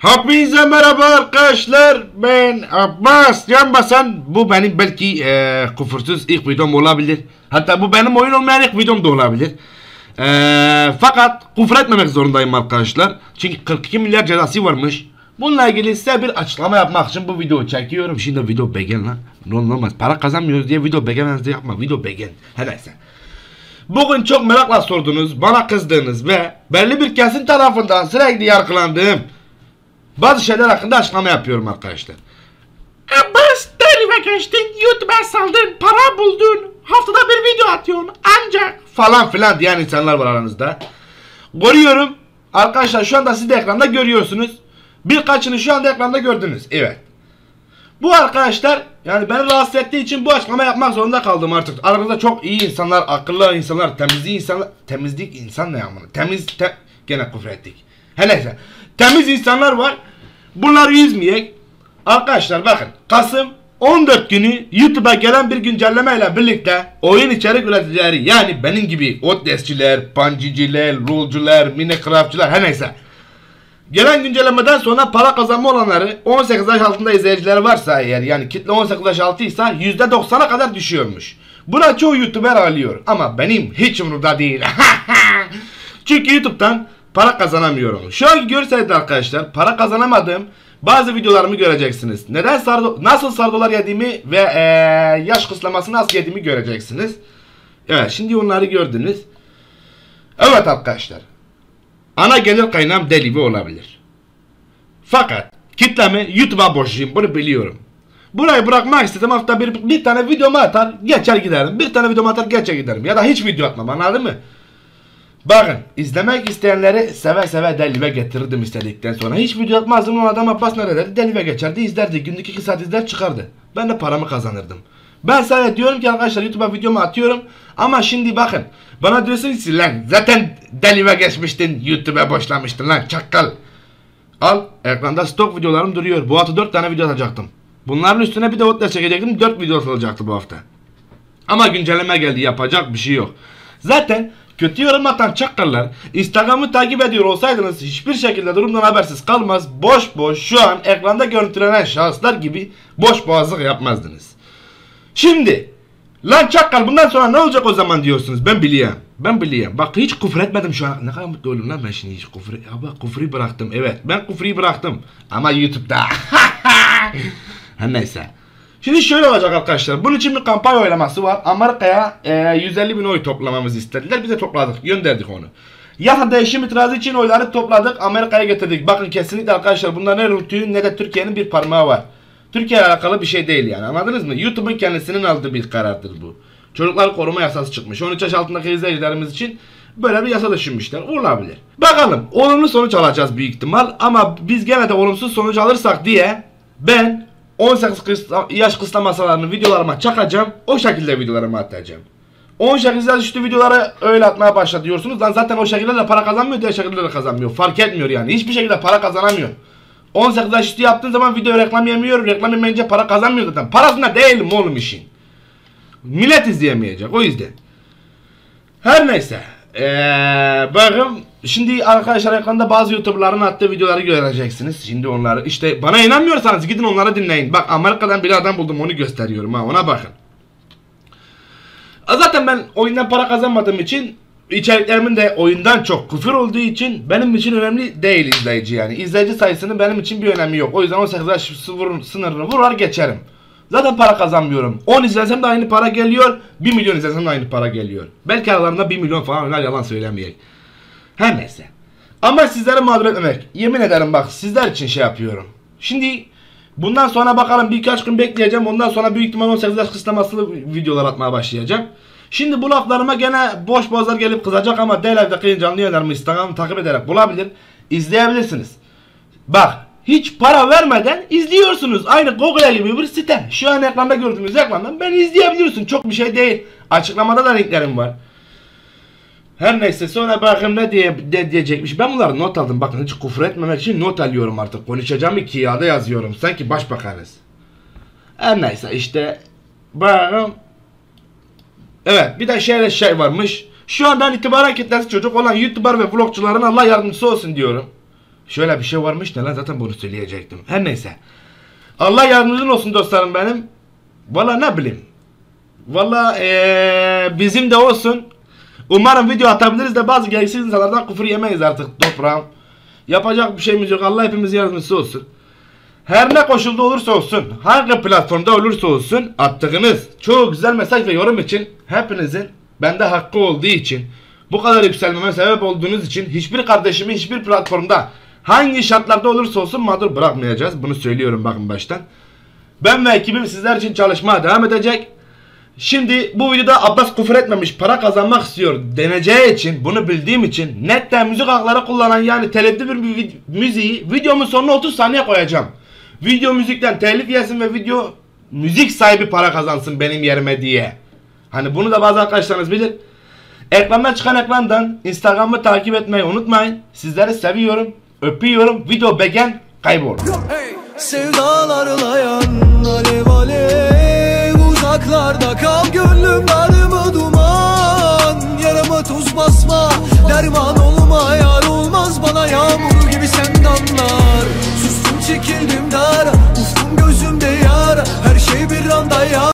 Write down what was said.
Hepinize merhaba arkadaşlar. Ben Abbas Yanbasan. Bu benim belki e, küfürsüz ilk videom olabilir. Hatta bu benim oyun olmayan ilk videom da olabilir. E, fakat küfür etmemek zorundayım arkadaşlar. Çünkü 42 milyar cezası varmış. Bununla ilgili size bir açıklama yapmak için bu videoyu çekiyorum. Şimdi video beğen lan. Ne olmaz. Para kazanmıyoruz diye video beğenmeniz de yapma. Video beğen. Her neyse. Bugün çok merakla sordunuz, bana kızdığınız ve belli bir kesim tarafından sürekli yargılandığım bazı şeyler hakkında açıklama yapıyorum arkadaşlar. Abbas deli ve geçtin, YouTube'a saldın, para buldun, haftada bir video atıyorsun ancak Falan filan diyen insanlar var aranızda. Görüyorum. Arkadaşlar şu anda siz de ekranda görüyorsunuz. Birkaçını şu anda ekranda gördünüz. Evet. Bu arkadaşlar yani beni rahatsız ettiği için bu açıklama yapmak zorunda kaldım artık. Aramızda çok iyi insanlar, akıllı insanlar, temizlik insanlar, temizlik insan ne amına? Temiz te gene küfür ettik. Her neyse. Temiz insanlar var. Bunları yüzmeyek. Arkadaşlar bakın Kasım 14 günü YouTube'a gelen bir güncelleme ile birlikte oyun içerik üreticileri yani benim gibi Odesçiler, panciciler, rulcular, minecraftçılar her neyse Gelen güncellemeden sonra para kazanma olanları 18 yaş altında izleyicileri varsa eğer yani kitle 18 yaş altıysa %90'a kadar düşüyormuş. Buna çoğu YouTuber alıyor ama benim hiç umurumda değil. Çünkü YouTube'dan para kazanamıyorum. Şu anki görselde arkadaşlar para kazanamadığım bazı videolarımı göreceksiniz. Neden sarı, nasıl sarı dolar yediğimi ve eee, yaş kıslaması nasıl yediğimi göreceksiniz. Evet şimdi onları gördünüz. Evet arkadaşlar. Ana gelir kaynağım deli bir olabilir. Fakat kitlemi YouTube'a borçluyum bunu biliyorum. Burayı bırakmak istedim hafta bir, bir tane videomu atar geçer giderim. Bir tane videomu atar geçer giderim. Ya da hiç video atmam anladın mı? Bakın izlemek isteyenleri seve seve delive getirirdim istedikten sonra. Hiç video atmazdım o adam Abbas nerede delive geçerdi izlerdi. Günlük 2 saat izler çıkardı. Ben de paramı kazanırdım. Ben sadece diyorum ki arkadaşlar YouTube'a videomu atıyorum. Ama şimdi bakın. Bana diyorsunuz ki lan zaten delive geçmiştin. YouTube'a boşlamıştın lan çakal. Al ekranda stok videolarım duruyor. Bu hafta 4 tane video atacaktım. Bunların üstüne bir de otla çekecektim. 4 video atılacaktı bu hafta. Ama güncelleme geldi yapacak bir şey yok. Zaten kötü yorum atan çakallar Instagram'ı takip ediyor olsaydınız hiçbir şekilde durumdan habersiz kalmaz. Boş boş şu an ekranda görüntülenen şahıslar gibi boş boğazlık yapmazdınız. Şimdi lan çakal bundan sonra ne olacak o zaman diyorsunuz ben biliyorum. Ben biliyorum. Bak hiç küfür etmedim şu an. Ne kadar mutlu oldum lan ben şimdi hiç küfür. Ya bak küfrü bıraktım. Evet ben küfrü bıraktım. Ama YouTube'da. Her neyse. Şimdi şöyle olacak arkadaşlar. Bunun için bir kampanya oylaması var. Amerika'ya e, 150 bin oy toplamamızı istediler. Biz de topladık. Gönderdik onu. Yasa değişim itirazı için oyları topladık. Amerika'ya getirdik. Bakın kesinlikle arkadaşlar bunda ne Rütü'nün ne de Türkiye'nin bir parmağı var. Türkiye ile alakalı bir şey değil yani. Anladınız mı? YouTube'un kendisinin aldığı bir karardır bu. Çocuklar koruma yasası çıkmış. 13 yaş altındaki izleyicilerimiz için böyle bir yasa düşünmüşler. Olabilir. Bakalım. Olumlu sonuç alacağız büyük ihtimal. Ama biz gene de olumsuz sonuç alırsak diye ben 18 kısla, yaş kısıtlamasalarını videolarıma çakacağım. O şekilde videolarıma atacağım. 18 yaş üstü videoları öyle atmaya diyorsunuz. Lan zaten o şekilde de para kazanmıyor diğer şekilde de kazanmıyor. Fark etmiyor yani. Hiçbir şekilde para kazanamıyor. 18 yaş üstü yaptığın zaman video reklam yemiyor. Reklam yemeyince para kazanmıyor zaten. Parasında değilim oğlum işin. Millet izleyemeyecek o yüzden. Her neyse. Ee, bakın şimdi arkadaşlar ekranda bazı youtuberların attığı videoları göreceksiniz. Şimdi onları işte bana inanmıyorsanız gidin onları dinleyin. Bak Amerika'dan bir adam buldum onu gösteriyorum ha ona bakın. Zaten ben oyundan para kazanmadığım için içeriklerimin de oyundan çok küfür olduğu için benim için önemli değil izleyici yani. İzleyici sayısının benim için bir önemi yok. O yüzden 18 yaş sınırını vurar geçerim. Zaten para kazanmıyorum. 10 izlesem de aynı para geliyor. 1 milyon izlesem de aynı para geliyor. Belki aralarında 1 milyon falan oynar yalan söylemeyeyim. Her neyse. Ama sizleri mağdur etmemek. Yemin ederim bak sizler için şey yapıyorum. Şimdi bundan sonra bakalım birkaç gün bekleyeceğim. Ondan sonra büyük ihtimal 18 yaş kısıtlamaslı videolar atmaya başlayacağım. Şimdi bu laflarıma gene boş boğazlar gelip kızacak ama kıyın canlı yayınlarımı Instagram'ı takip ederek bulabilir. izleyebilirsiniz. Bak hiç para vermeden izliyorsunuz. Aynı Google gibi bir site. Şu an ekranda gördüğünüz ekrandan ben izleyebiliyorsun. Çok bir şey değil. Açıklamada da linklerim var. Her neyse sonra bakın ne diye ne diyecekmiş. Ben bunları not aldım. Bakın hiç küfür etmemek için not alıyorum artık. Konuşacağım bir kağıda yazıyorum. Sanki başbakanız. Her neyse işte bakın Evet bir de şöyle şey varmış. Şu andan itibaren kitlesi çocuk olan YouTuber ve vlogçuların Allah yardımcısı olsun diyorum. Şöyle bir şey varmış da lan zaten bunu söyleyecektim. Her neyse. Allah yardımcın olsun dostlarım benim. Valla ne bileyim. Valla eee, bizim de olsun. Umarım video atabiliriz de bazı gereksiz insanlardan küfür yemeyiz artık toprağım. Yapacak bir şeyimiz yok. Allah hepimiz yardımcısı olsun. Her ne koşulda olursa olsun, hangi platformda olursa olsun attığınız çok güzel mesaj ve yorum için hepinizin bende hakkı olduğu için bu kadar yükselmeme sebep olduğunuz için hiçbir kardeşimi hiçbir platformda hangi şartlarda olursa olsun mağdur bırakmayacağız. Bunu söylüyorum bakın baştan. Ben ve ekibim sizler için çalışmaya devam edecek. Şimdi bu videoda Abbas küfür etmemiş para kazanmak istiyor deneceği için bunu bildiğim için netten müzik hakları kullanan yani telifli bir müziği videomun sonuna 30 saniye koyacağım. Video müzikten telif yesin ve video müzik sahibi para kazansın benim yerime diye. Hani bunu da bazı arkadaşlarınız bilir. Ekranda çıkan ekrandan Instagram'ı takip etmeyi unutmayın. Sizleri seviyorum, öpüyorum. Video beğen, kaybol. Sevdalarla yan alev alev Uzaklarda kal gönlüm darımı duman